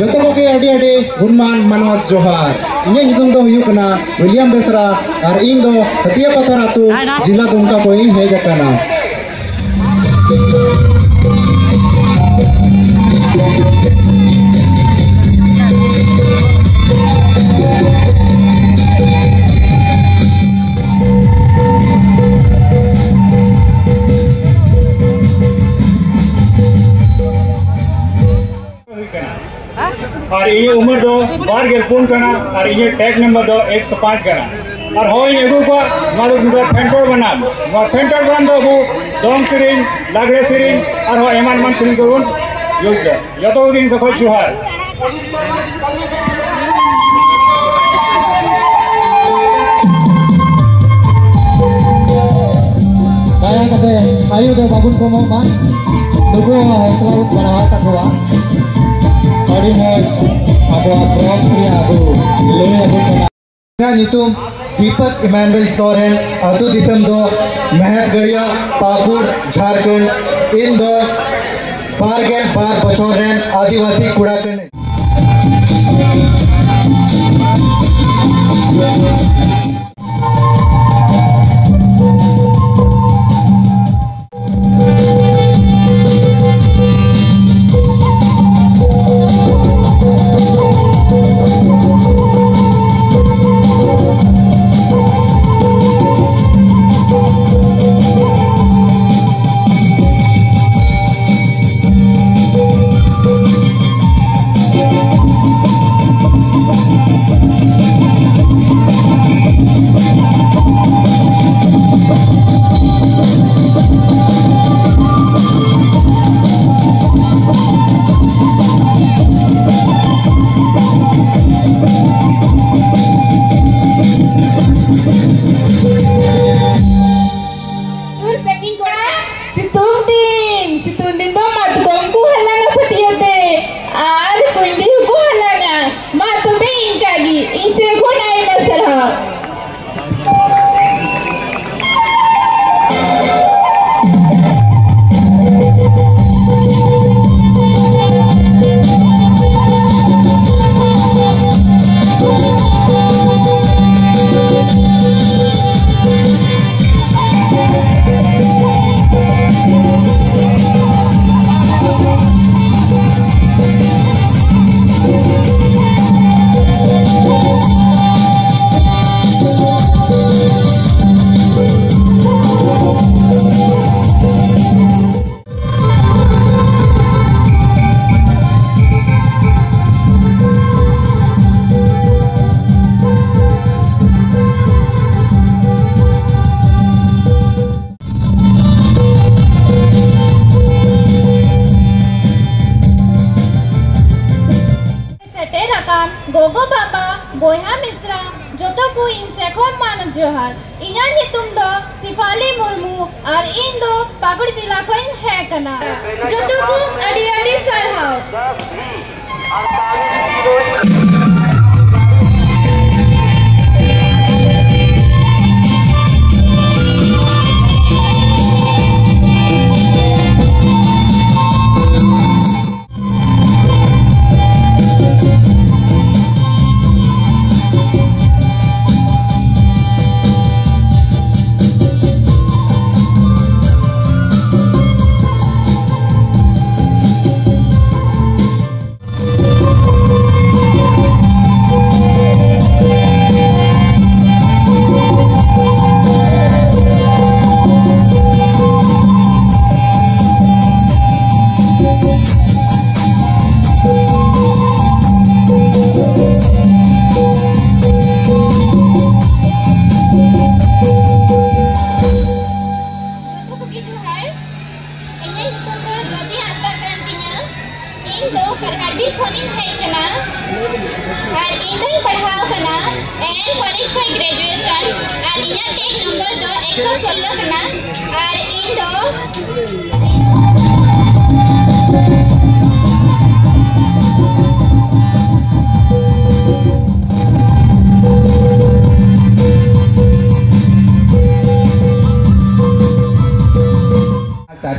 जोतो को के अड़ी अड़ी गुणमान मानवत जोहार इन्हें विलियम बेसरा और इन दो हतिया पथर आतु जिला दुमका कोई है और ये उम्र दो बार गेल पुन करना, और ये टैग नंबर दो, एक सौ पाँच करना। और हो एगो को मारो फेंटोर बना वहाँ फेंटोर बना दो वो से सिरिंग से सिरिंग, और एमान मन सिरिंग को उन यूज़ दो तो इन सफल जुहार। आयो दे बाबू को babun komo man dugo hostel barawat ako Deepak Emmanuel Soren अतु दिसम दो महतगढ़िया पाकुड़ झारखंड इन दो बारगैन बार बचोरेन आदिवासी कूड़ाकंड Eh? Si Tundin! Si Tundin daw, mad he kana joto ku adi adi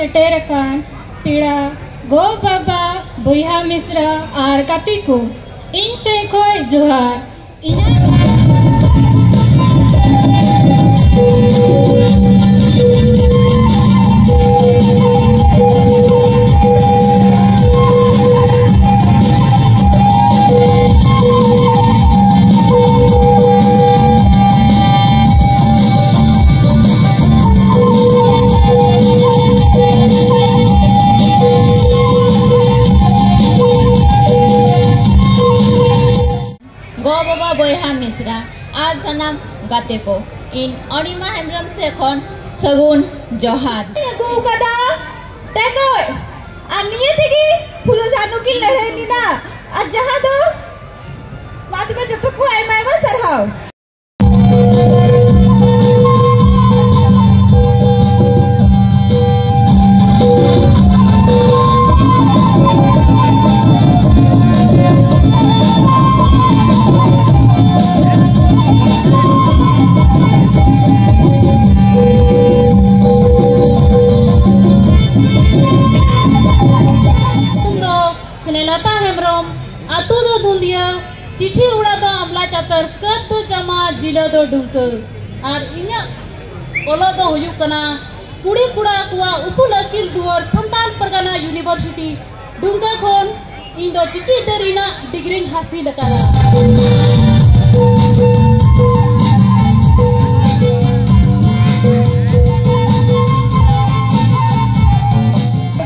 सटेर कान पीड़ा। गो बाबा भुया मिश्रा आर कतिकू इनसे कोई जुहार। इना गाते को इन अनिमा हेम्ब्रम से खन सगुन जोहार लगू कदा टेकोय अनिये थे की फुलो जानू की लड़े नीना आज जहाँ चिठी उड़ा दो अमला चातर कद चमा जिला दो डुंक। और इन ओलो दो हुयु कना, कुड़ी कुड़ा कुआ उसूल अकिल दुवर संताल परगना यूनिवर्सिटी डुंगा खोन इन दो चिची दरीना डिग्री हासिल करा।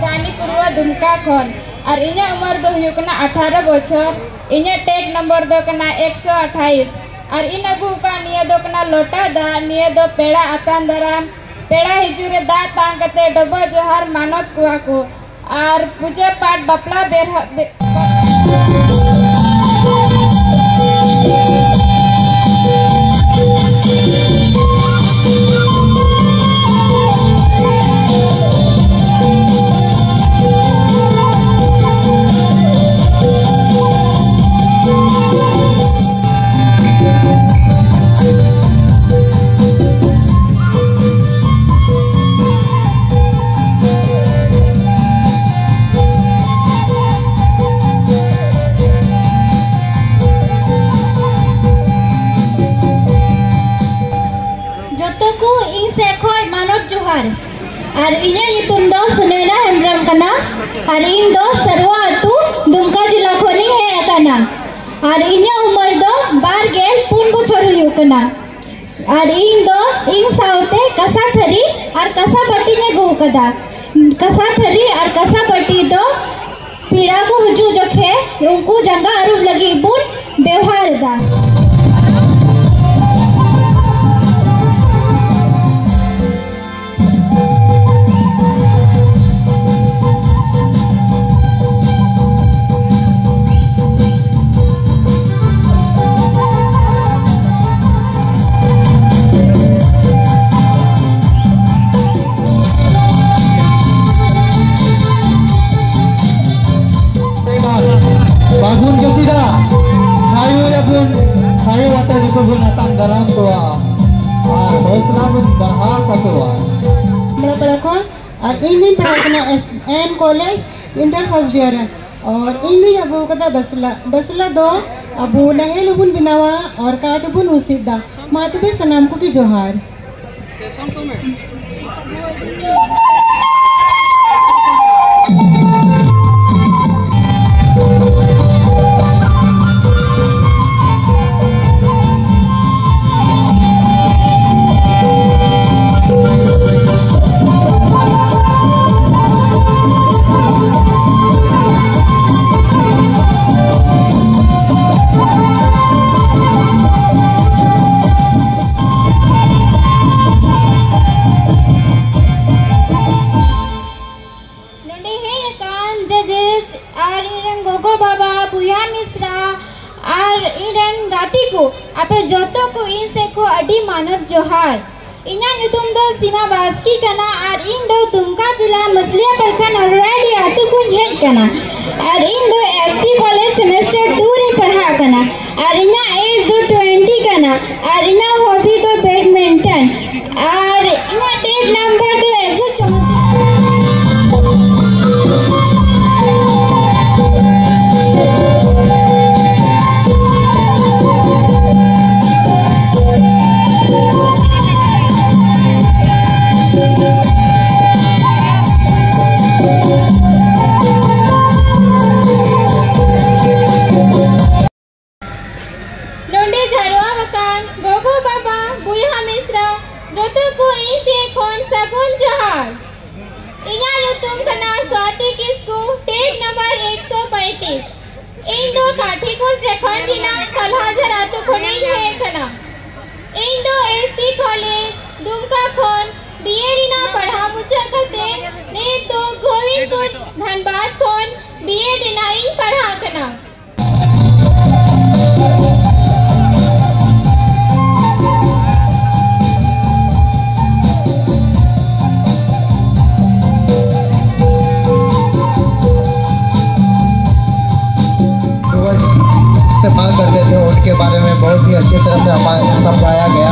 गानी कुरुआ खोन। और इन्या उम्र दो हुई कना 18 बछर इन्या टैग नंबर दो कना 128 और इन अगु का निया दो लोटा दा निया दो पेड़ा आतान दराम पेड़ा हिजुरे दा तांग कते डबो जोहार मानत को और पूजा पाठ बपला बेर बे, ᱟᱨ ᱤᱧᱟᱹᱜ ᱧᱩᱛᱩᱢ ᱫᱚ ᱥᱩᱱᱮᱱᱟ ᱦᱮᱢᱵᱨᱚᱢ ᱠᱟᱱᱟ ᱟᱨ ᱤᱧ ᱫᱚ ᱥᱟᱨᱣᱟ ᱟᱹᱛᱩ ᱫᱩᱢᱠᱟ ᱡᱮᱞᱟ ᱠᱷᱚᱱᱤᱧ ᱦᱮᱡ ᱟᱠᱟᱱᱟ ᱟᱨ ᱤᱧᱟᱹᱜ ᱩᱢᱟᱹᱨ ᱫᱚ ᱵᱟᱨ ᱜᱮᱞ ᱯᱩᱱ ᱵᱚᱪᱷᱚᱨ ᱦᱩᱭᱩᱜ ᱠᱟᱱᱟ ᱟᱨ ᱤᱧ ᱫᱚ ᱤᱧ ᱥᱟᱶᱛᱮ ᱠᱟᱥᱟ ᱛᱷᱟᱹᱨᱤ ᱟᱨ ᱠᱟᱥᱟ ᱵᱟᱹᱴᱤᱧ ᱟᱹᱜᱩ ᱟᱠᱟᱫᱟ कसा थरी और कसा पट्टी दो पीड़ा को हुजू जोखे उनको जंगा अरुब लगी बुन व्यवहार दा tua. Ah, बड़ा और इन दिन पढ़ा एन कॉलेज इंटर फ़र्स्ट ईयर। है और इन अबू कदा बसला बसला दो। अबू नहे लुबुन बिनावा और काटबुन उसिदा। मातबे सनाम को की जोहार मानव जोहार। do सीमा बास्की दुमका जिला को हेज कना। आर इन दो एसपी कॉलेज सेमेस्टर 2 ᱨᱮ पढ़ा ᱠᱟᱱᱟ ᱟᱨ ᱤᱧᱟᱹᱜ ᱮᱡ दो 20 ᱠᱟᱱᱟ ᱟᱨ इना कॉलेज, दुमका खोन बीए दिना पढ़ा मुझे कते ने तो गोविंदपुर, धनबाद खोन बीए दिना इन पढ़ा इस्तेमाल करते थे उनके बारे में बहुत ही अच्छी तरह से समझाया गया।